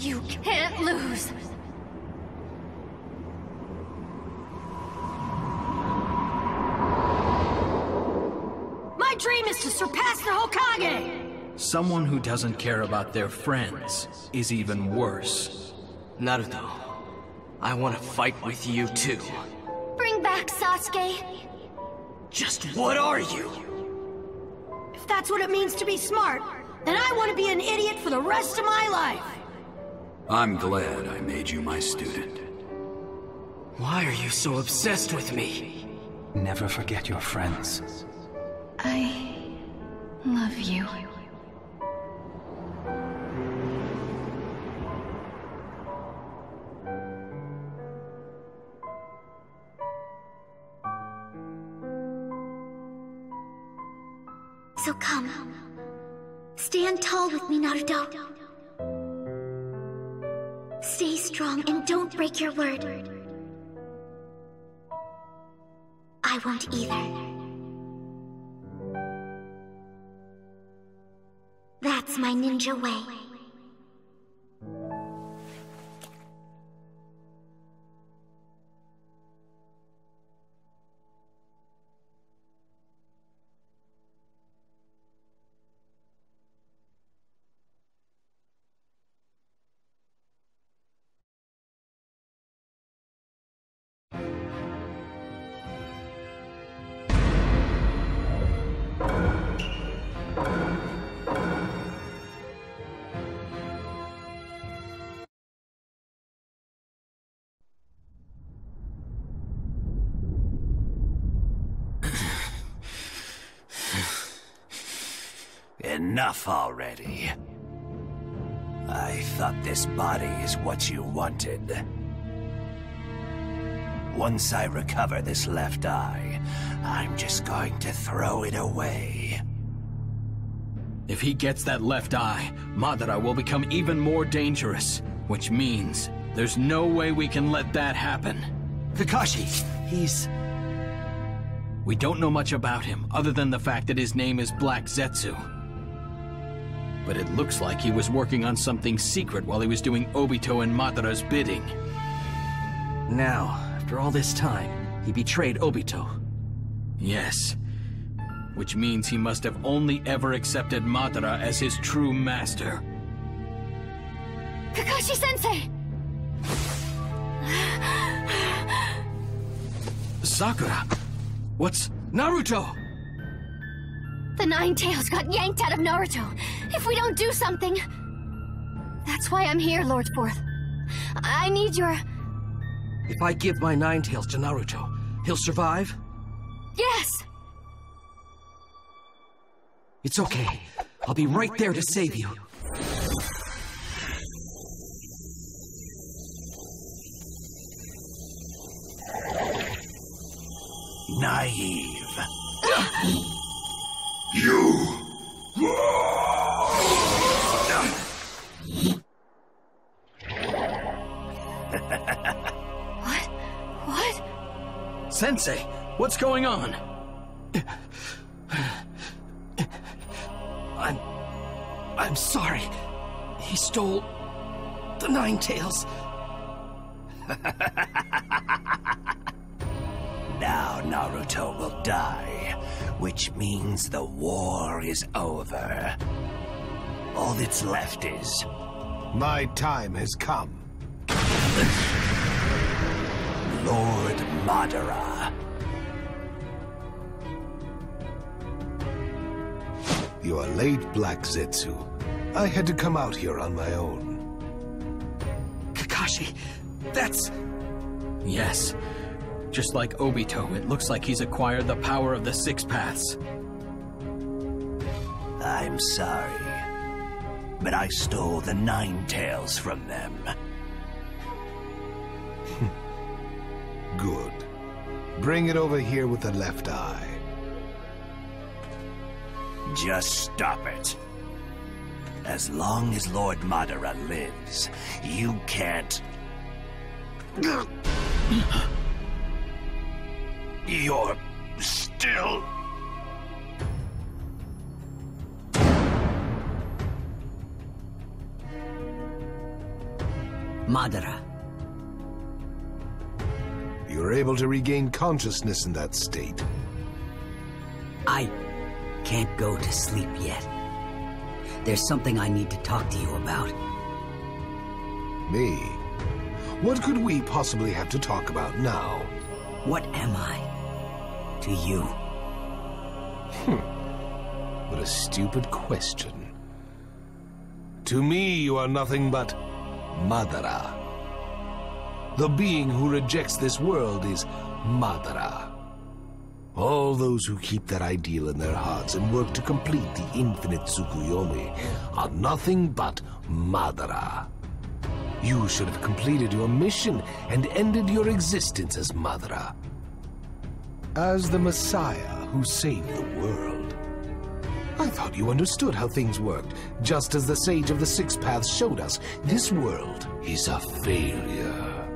You can't lose! My dream is to surpass the Hokage! Someone who doesn't care about their friends is even worse. Naruto, I want to fight with you too. Bring back Sasuke. Just what are you? If that's what it means to be smart, then I want to be an idiot for the rest of my life. I'm glad I made you my student. Why are you so obsessed with me? Never forget your friends. I love you. Won't either. That's my ninja way. Enough already. I thought this body is what you wanted. Once I recover this left eye, I'm just going to throw it away. If he gets that left eye, Madara will become even more dangerous. Which means there's no way we can let that happen. Kakashi, he's... We don't know much about him, other than the fact that his name is Black Zetsu. But it looks like he was working on something secret while he was doing Obito and Madara's bidding. Now, after all this time, he betrayed Obito. Yes. Which means he must have only ever accepted Madara as his true master. Kakashi-sensei! Sakura! What's... Naruto! The Nine Tails got yanked out of Naruto. If we don't do something... That's why I'm here, Lord Fourth. I need your... If I give my Nine Tails to Naruto, he'll survive? Yes! It's okay. I'll be right there to save you. Naive. What? What? Sensei, what's going on? I'm... I'm sorry. He stole... the Nine Tails. Now Naruto will die, which means the war is over. All that's left is My time has come. Lord Madara. You are late, Black Zetsu. I had to come out here on my own. Kakashi, that's... Yes. Just like Obito, it looks like he's acquired the power of the Six Paths. I'm sorry, but I stole the Nine Tails from them. Good. Bring it over here with the left eye. Just stop it. As long as Lord Madara lives, you can't. You're still. Madara. You were able to regain consciousness in that state. I can't go to sleep yet. There's something I need to talk to you about. Me? What could we possibly have to talk about now? What am I to you? Hmm. What a stupid question. To me, you are nothing but Madara. The being who rejects this world is Madara. All those who keep that ideal in their hearts and work to complete the infinite Tsukuyomi are nothing but Madara. You should have completed your mission and ended your existence as Madara. As the Messiah who saved the world. I thought you understood how things worked, just as the Sage of the Six Paths showed us. This world is a failure.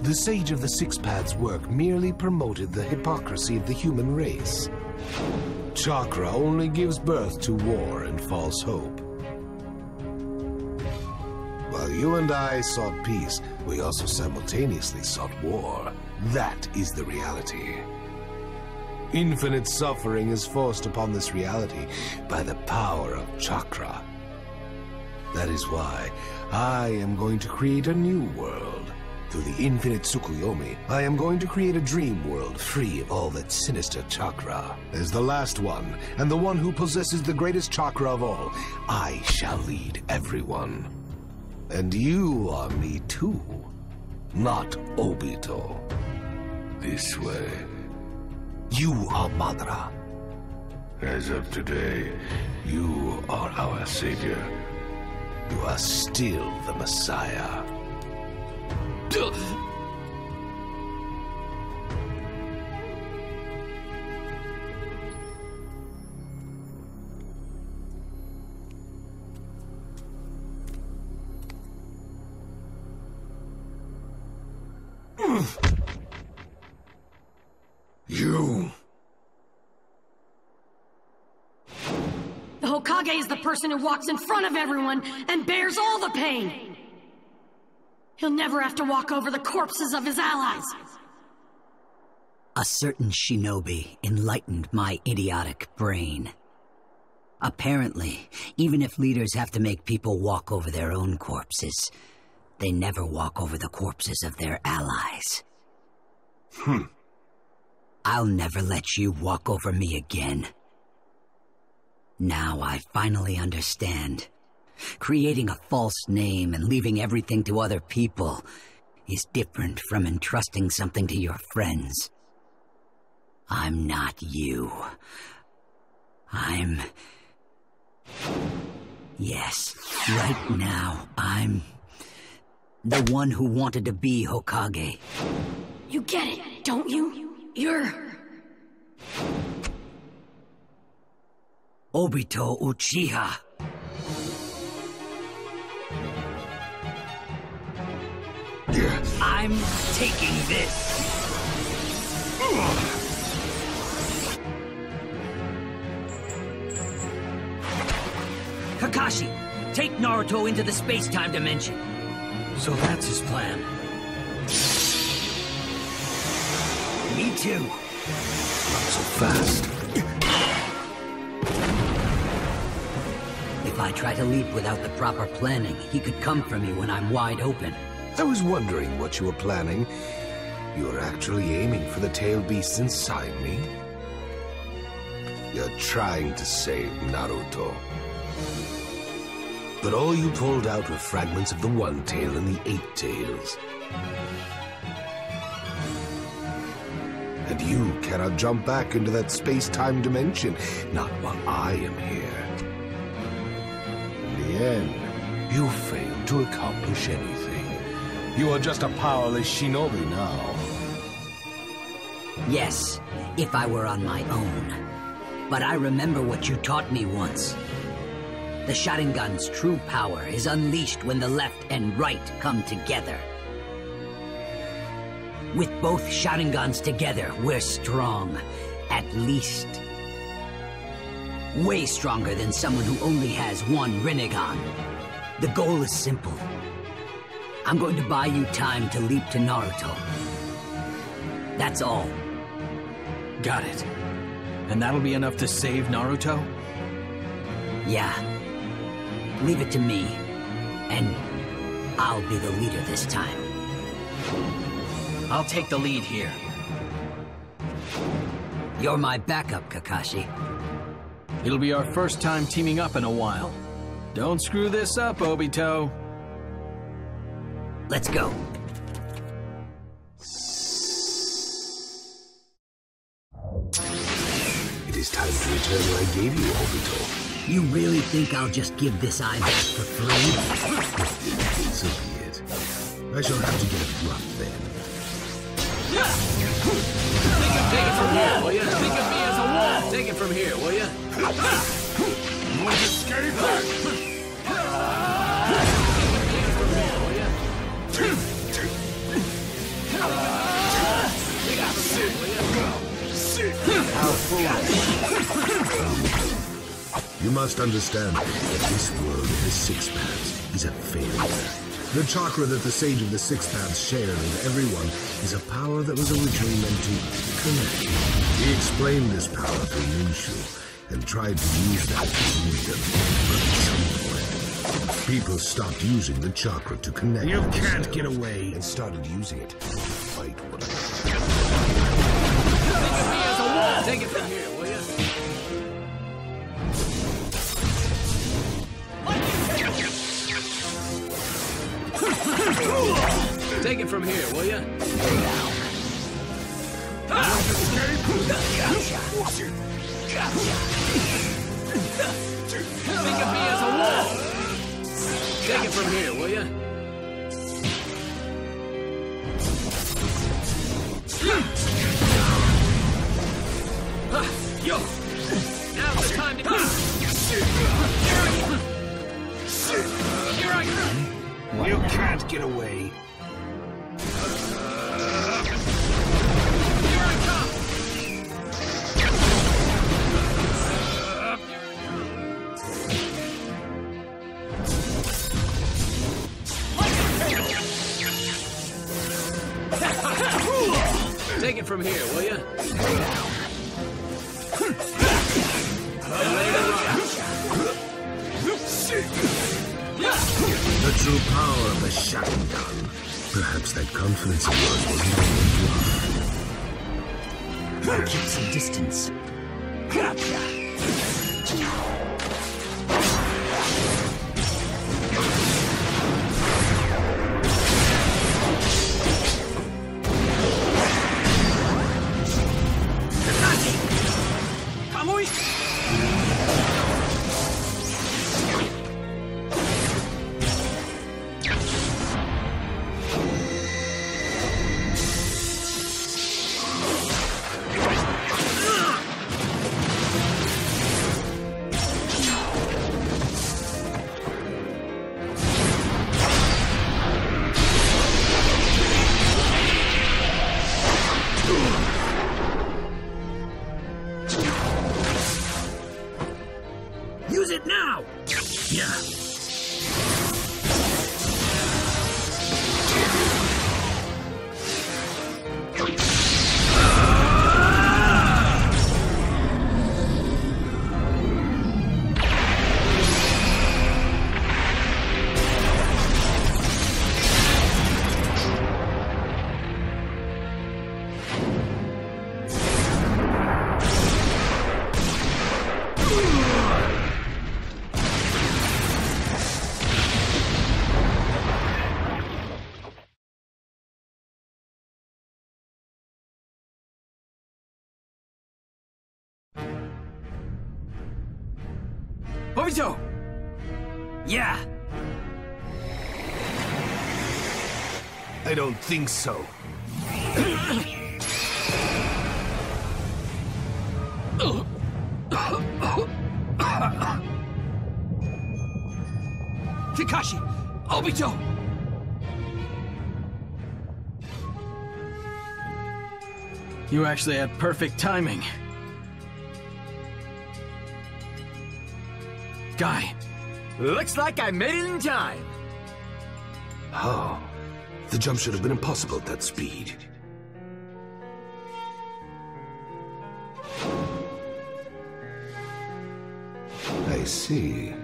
The Sage of the Six Paths work merely promoted the hypocrisy of the human race. Chakra only gives birth to war and false hope. While you and I sought peace, we also simultaneously sought war. That is the reality. Infinite suffering is forced upon this reality by the power of chakra. That is why I am going to create a new world. Through the infinite Tsukuyomi, I am going to create a dream world free of all that sinister chakra. As the last one, and the one who possesses the greatest chakra of all, I shall lead everyone. And you are me too, not Obito. This way. You are Madara. As of today, you are our savior. You are still the Messiah. Who walks in front of everyone and bears all the pain. He'll never have to walk over the corpses of his allies. A certain shinobi enlightened my idiotic brain. Apparently, even if leaders have to make people walk over their own corpses, they never walk over the corpses of their allies. Hmm. I'll never let you walk over me again. Now I finally understand. Creating a false name and leaving everything to other people is different from entrusting something to your friends. I'm not you. I'm... Yes, right now, I'm... the one who wanted to be Hokage. You get it, don't you? You're... Obito Uchiha. I'm taking this. Kakashi, take Naruto into the space-time dimension. So that's his plan. Me too. Not so fast. I try to leap without the proper planning, he could come for me when I'm wide open. I was wondering what you were planning. You were actually aiming for the tail beasts inside me? You're trying to save Naruto. But all you pulled out were fragments of the One Tail and the Eight Tails. And you cannot jump back into that space-time dimension, not while I am here. End, you failed to accomplish anything. You are just a powerless shinobi now. Yes, if I were on my own. But I remember what you taught me once. The Sharingan's true power is unleashed when the left and right come together. With both Sharingans together, we're strong. At least. Way stronger than someone who only has one Rinnegan. The goal is simple. I'm going to buy you time to leap to Naruto. That's all. Got it. And that'll be enough to save Naruto? Yeah. Leave it to me. And I'll be the leader this time. I'll take the lead here. You're my backup, Kakashi. It'll be our first time teaming up in a while. Don't screw this up, Obito. Let's go. It is time to return what I gave you, Obito. You really think I'll just give this eye back for free? So be it. I shall have to get it rough then. Take it from here, will you? Think of me oh, as a wall. Take it from here, will you? You want to escape? You must understand that this world of the Six Paths is a failure. The chakra that the Sage of the Six Paths shared with everyone is a power that was originally meant to connect. He explained this power through Ninshu and tried to use that to lead them. But at some point, people stopped using the chakra to connect. You can't get away! And started using it to fight one another. Take it Take it from here, will you? Think of me as a wall. Take it from here, will you? Yeah! I don't think so. Kakashi! Obito! You actually had perfect timing. Guy, Looks like I made it in time. How? The jump should have been impossible at that speed. I see.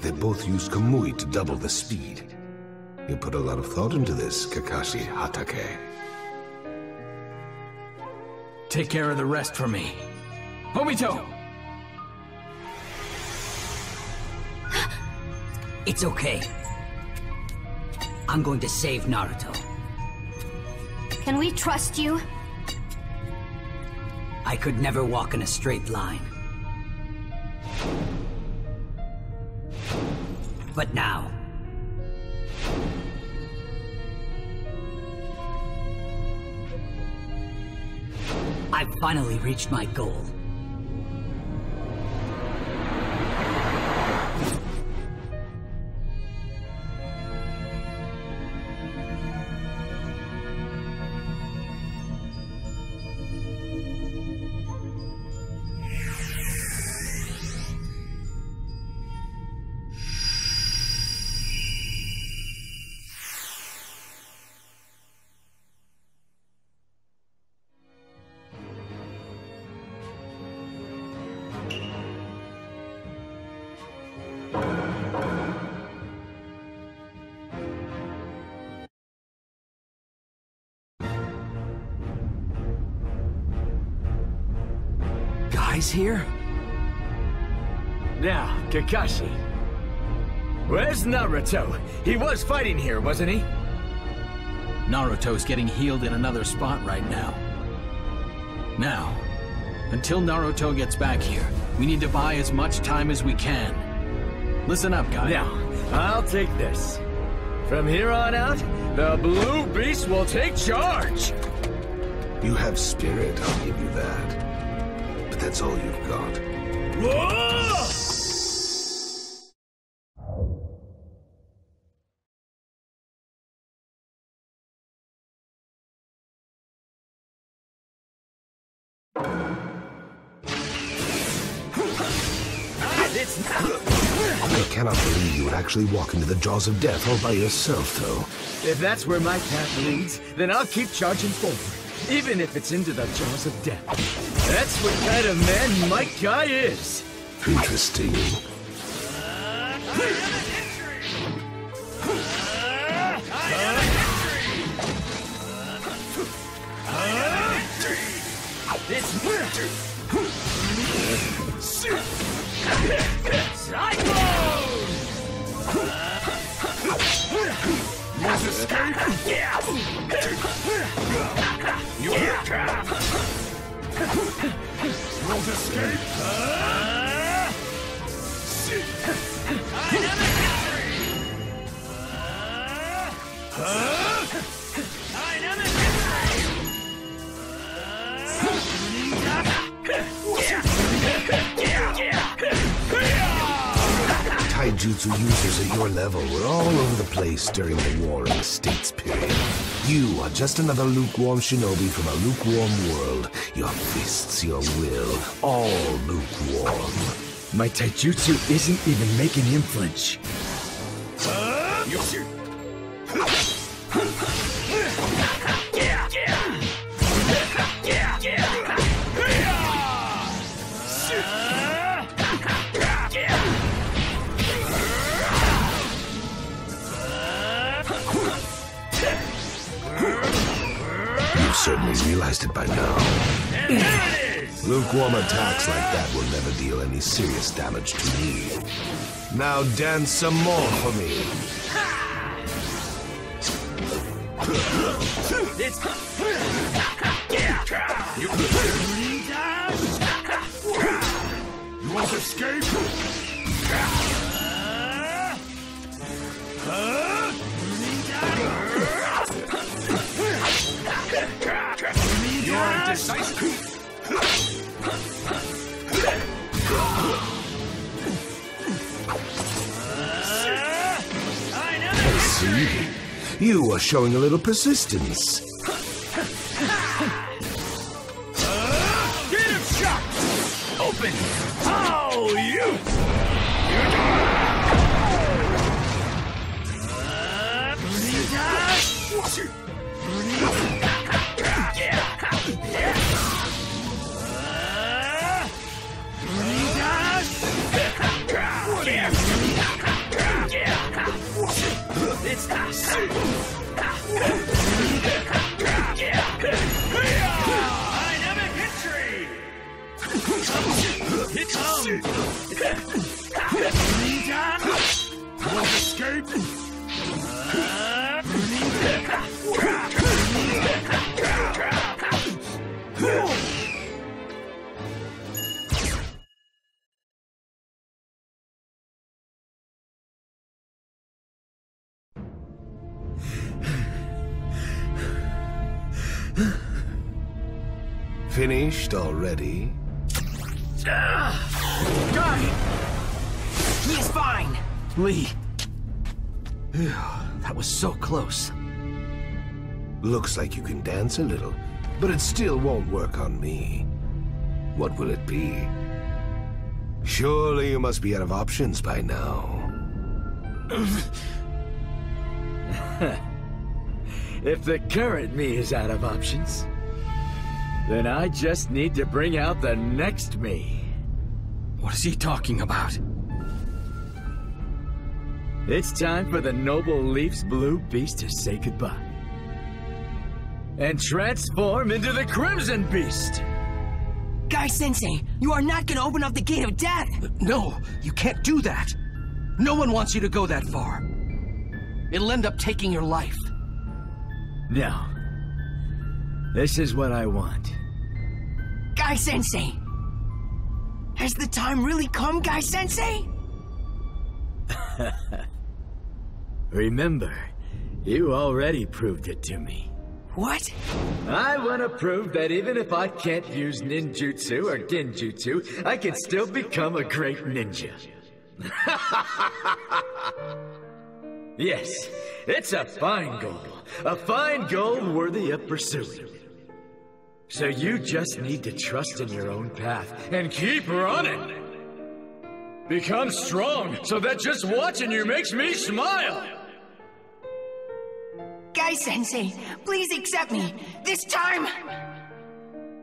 They both used Kamui to double the speed. You put a lot of thought into this, Kakashi Hatake. Take care of the rest for me. Obito! It's okay. I'm going to save Naruto. Can we trust you? I could never walk in a straight line. But now... I've finally reached my goal. Guys here? Now, Kakashi. Where's Naruto? He was fighting here, wasn't he? Naruto's getting healed in another spot right now. Now, until Naruto gets back here, we need to buy as much time as we can. Listen up, guys. Now, I'll take this. From here on out, the Blue Beast will take charge! You have spirit, I'll give you that. That's all you've got. Whoa! I cannot believe you would actually walk into the jaws of death all by yourself, though. If that's where my path leads, then I'll keep charging forward, even if it's into the jaws of death. That's what kind of man my Guy is. Interesting. Must escape? Yes! Your attack! Won't escape? Uh... I am a victory! Uh... Huh? I am a victory! Uh... Taijutsu users at your level were all over the place during the Warring States period. You are just another lukewarm shinobi from a lukewarm world. Your fists, your will, all lukewarm. My taijutsu isn't even making him flinch. You've certainly realized it by now. Lukewarm attacks like that will never deal any serious damage to me. Now dance some more for me. You want to escape? You are showing a little persistence. Stop! Finished already? Guy! He's fine! Lee. That was so close. Looks like you can dance a little, but it still won't work on me. What will it be? Surely you must be out of options by now. if the current me is out of options, then I just need to bring out the next me. What is he talking about? It's time for the noble Leaf's blue beast to say goodbye. And transform into the Crimson Beast! Guy Sensei, you are not gonna open up the gate of death! No, you can't do that! No one wants you to go that far. It'll end up taking your life. No. This is what I want. Guy Sensei! Has the time really come, Guy Sensei? Remember, you already proved it to me. What? I want to prove that even if I can't use ninjutsu or genjutsu, I can still become a great ninja. yes, it's a fine goal. A fine goal worthy of pursuing. So you just need to trust in your own path and keep running. Become strong so that just watching you makes me smile. Guy Sensei, please accept me. This time,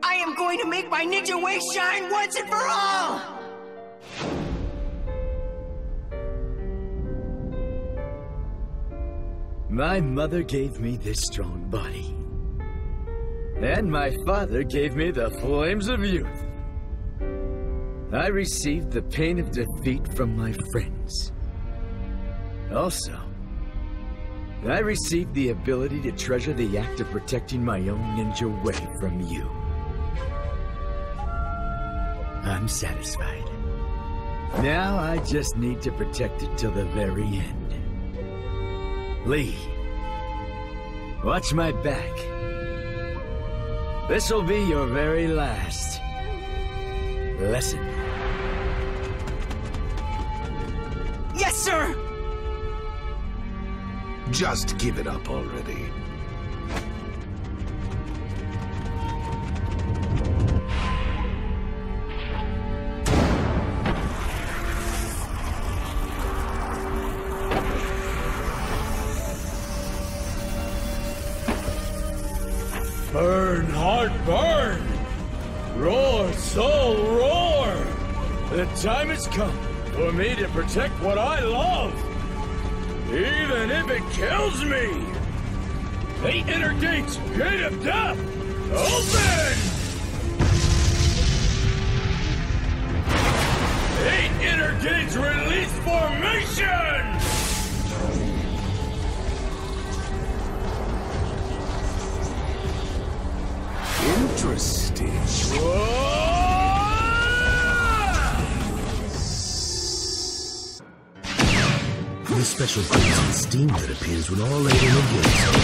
I am going to make my ninja way shine once and for all! My mother gave me this strong body. And my father gave me the flames of youth. I received the pain of defeat from my friends. Also, I received the ability to treasure the act of protecting my own ninja way from you. I'm satisfied. Now I just need to protect it till the very end. Lee, watch my back. This'll be your very last lesson. Yes, sir! Just give it up already. Has come for me to protect what I love! Even if it kills me! Eight inner gates, gate of death! Open! Eight inner gates, release formation! Interesting. This special crimson steam that appears when all eight gates are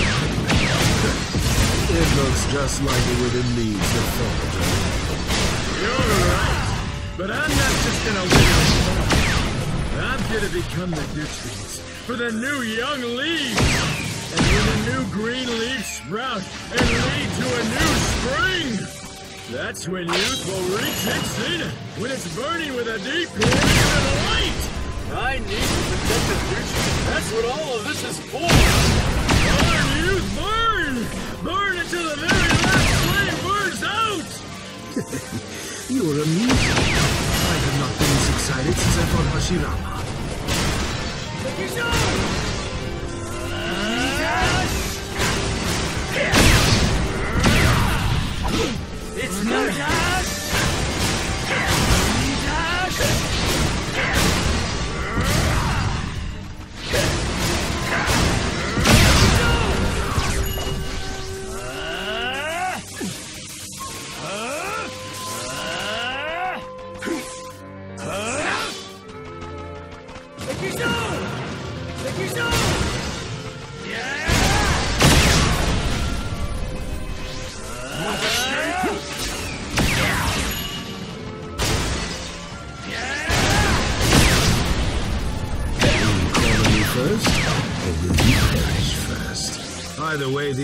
It looks just like it within leaves that fall to You're right, but I'm not just gonna alone. I'm gonna become the nutrients for the new young leaves. And when the new green leaves sprout and lead to a new spring, that's when youth will reach its zenith, when it's burning with a deep green. I need to protect the future. That's what all of this is for. Modern youth, burn! Burn until the very last flame burns out! You're amusing. I have not been this excited since I fought Hashirama. Take your It's no dash!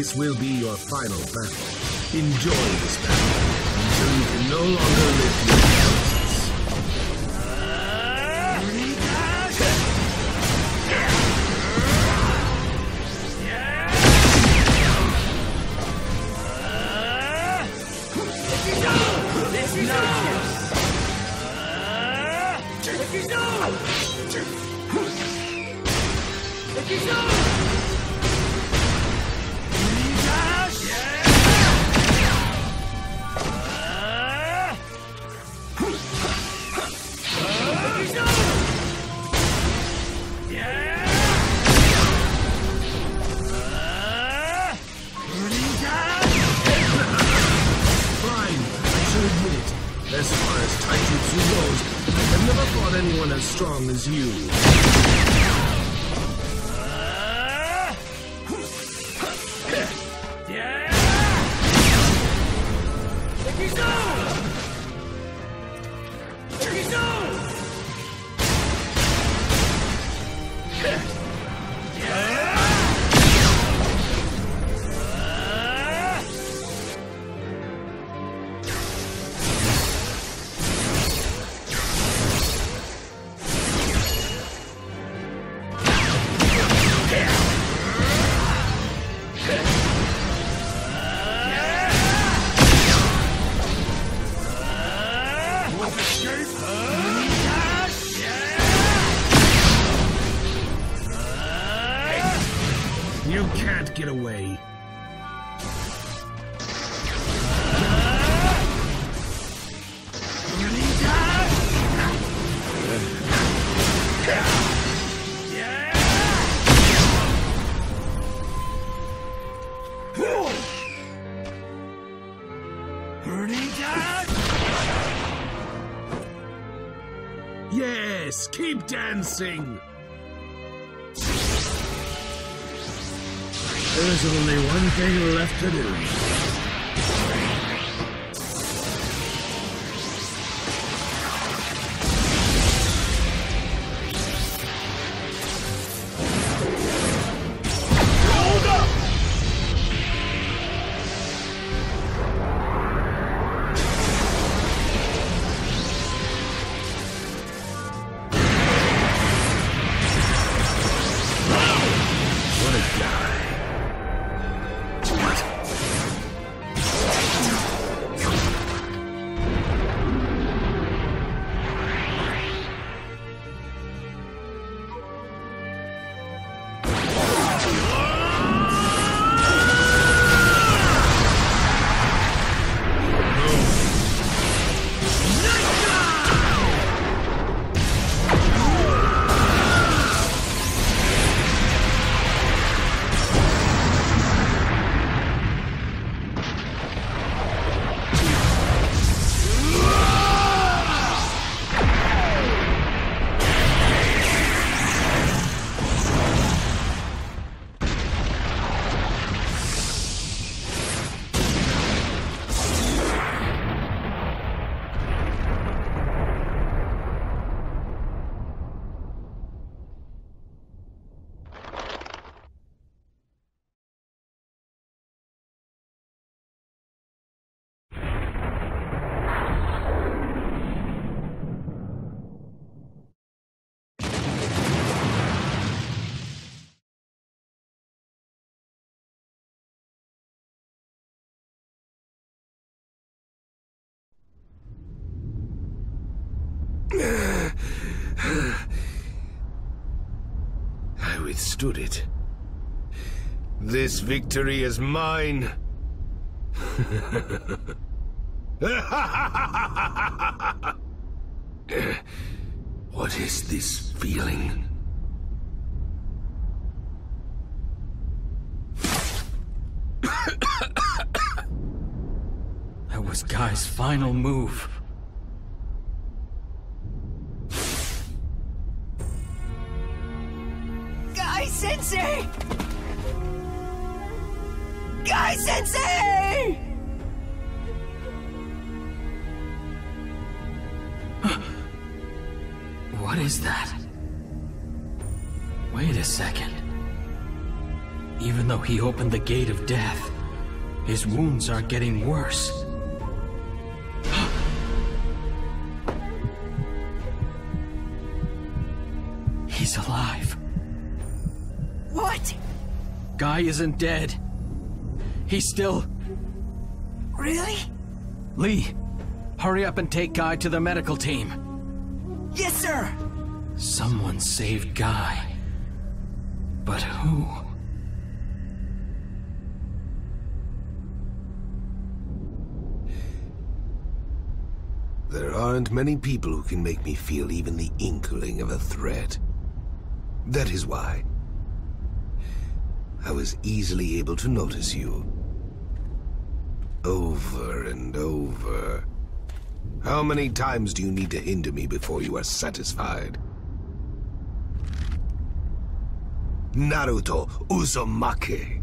This will be your final battle. Enjoy this battle until you can no longer lift your fists. Fine, get away. Yes, keep dancing. There's only one thing left to do. Withstood it. This victory is mine. what is this feeling? That was Guy's final move. Sensei! Guy Sensei! What is that? Wait a second. Even though he opened the gate of death, his wounds are getting worse. Isn't dead. He's still. Really? Lee, hurry up and take Guy to the medical team. Yes, sir! Someone saved Guy. But who? There aren't many people who can make me feel even the inkling of a threat. That is why I was easily able to notice you. Over and over. How many times do you need to hinder me before you are satisfied? Naruto Uzumaki.